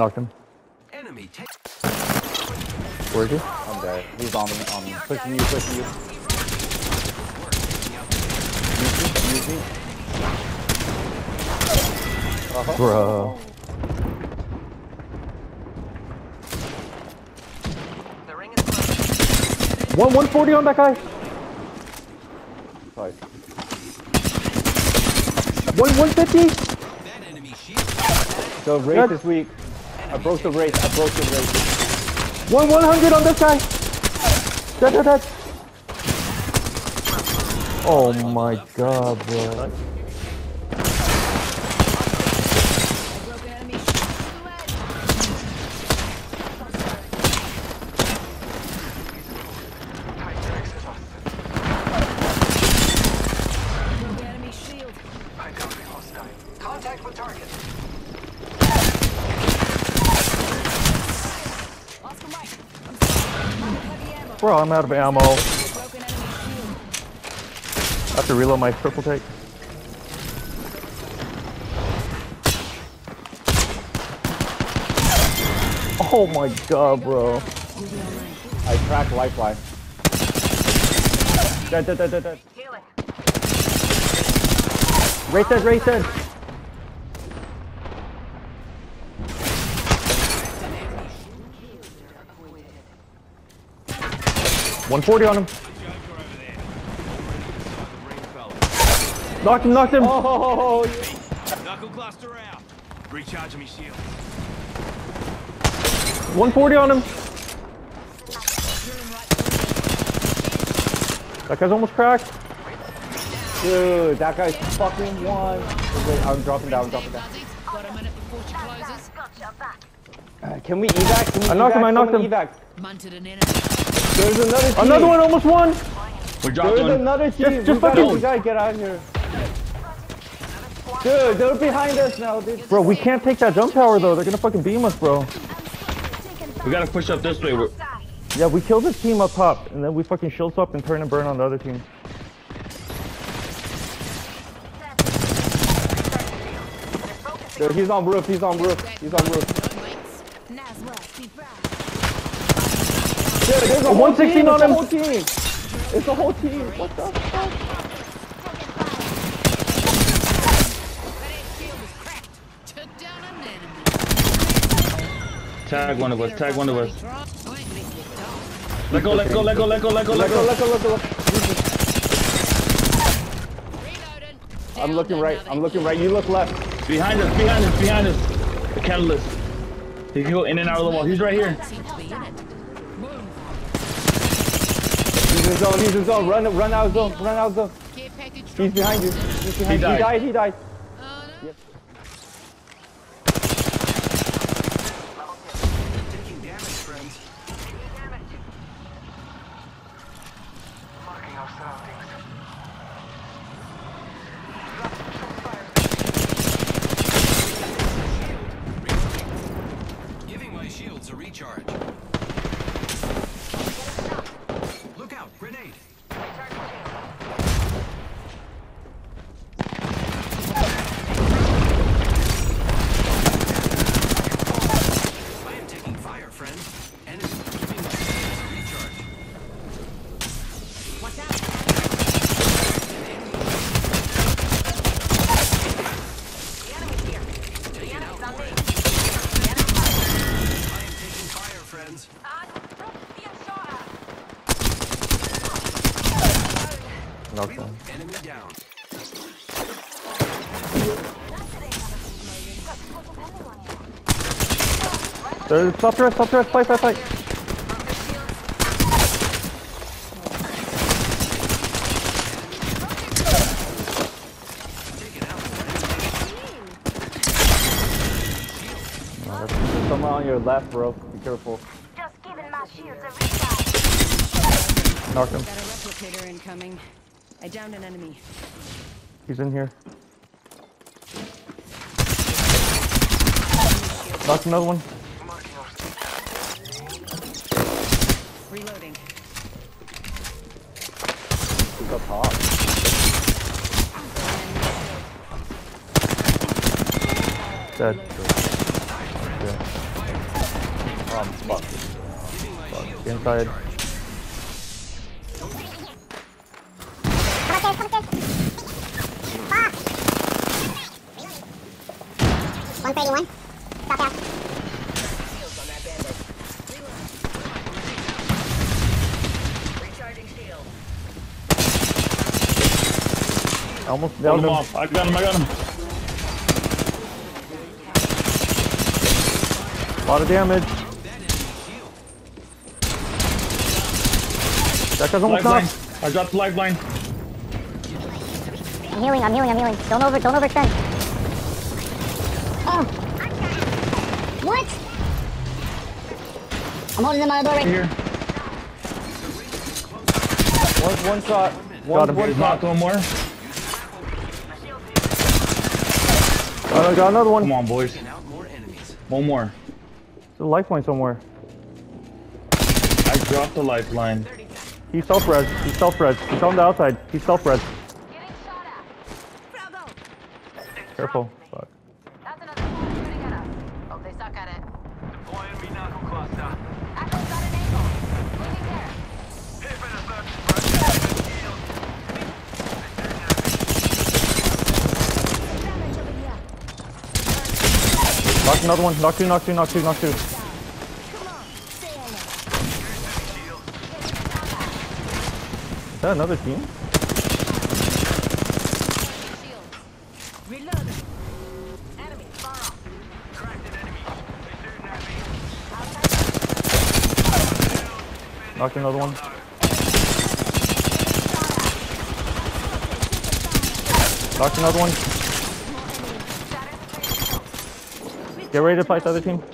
Knocked him. Enemy take. Where is he? I'm dead. He's on me. On me. Pushing you. Pushing you. Use me. Use me. Uh-huh. Bro. The ring is. One 140 on that guy. Sorry. One 150. That enemy shield. The Wraith Good. is weak. I broke the Wraith. I broke the Wraith. One 100 on this guy. Dead, dead, dead. Oh my god, bro. Broken enemy shield to the ledge. Broken enemy shield. Contact with target. Oscar Mike. I'm sorry. I'm heavy ammo. Bro, I'm out of ammo. Broken enemy shield. I have to reload my triple take. Oh my god, bro. I cracked lifeline. Dead, dead, dead, dead, dead. Healing. Wraith dead, Wraith dead. One forty on him. Knocked him, knocked him. Oh, Knuckle cluster out. Recharging me shield. 140 on him. That guy's almost cracked. dude, that guy's fucking one. Wait, I'm dropping down. I'm dropping down. Got a minute before she closes. Gotcha. Back. Uh, Can we evac? Can we I knocked him. I knocked Someone him. Evac. Munted an enemy. There's another team. Another one almost won. We dropped There's one. another team. Just- just we, gotta, fucking- we gotta get out of here. Dude, they're behind us now, dude. Bro, we can't take that jump tower though. They're gonna fucking beam us, bro. We gotta push up this way. We're, Yeah, we kill this team up top, and then we fucking shield swap and turn and burn on the other team. Dude, he's on roof. He's on roof. He's on roof. Dude, there's a 116 on him. a whole team. It's a whole team. What the fuck? That shield is cracked. Took down an enemy. tag one of us. Tag one of us. I ain't letting you down. Let go. Let go. Let go. Let go. Let go. Let Let go, go. let go, let go, let go. I'm looking right. I'm looking right. You look left. Behind us. Behind us. Behind us. The catalyst. He can go in and out of the wall. He's right here. Seems to be in it. Move. He's in zone. He's in zone. Run, run out of zone. Run out of zone. He's behind you. He's behind He you. He died. died. He died. Oh no. Taking damage, friends. Marking our surroundings. Giving my shields a recharge. Look out, grenade. I am taking fire, friend. Enemy giving my shields a recharge. Watch out. The enemy's here. The enemy's on me. I am taking fire, friends. And being shot at. Knocked him. Enemy down. There's stop the rest, stop the rest, fight, fight, fight. Take it out. There's someone on your left, bro. Be careful. Just giving my shields a recharge. Knocked him. Got a replicator incoming. I downed an enemy. He's in here. Knocked another one. Reloading. He's up top. Dead. Yeah. Um, fuck. Inside. Come upstairs, Almost Hold him him. off. I got him. I got him. A lot of damage. That guy's almost Lifeline. knocked. I dropped the lifeline. I'm healing, I'm healing, I'm healing. Don't over, don't overextend. Oh. What? I'm holding them on the door right Here. One, one shot. One, Got him. one He's shot. knocked one more. Got, got another one. Come on, boys. Taking out more enemies. One more. There's a lifeline somewhere. I dropped the lifeline. He's self-res. He's self-res. He's on the outside. He's self-res. Getting shot Careful. Fuck. That's another one shooting at us. Oh, they suck at it. Deploying me knuckle cluster. Echo's got an angle. Moving there. Hit for the first shield. Damage over here. Knock another one. Knock two, knock two, knock two, knock two. Is that another team? Knocked another one. Knocked another one. Get ready to fight the other team.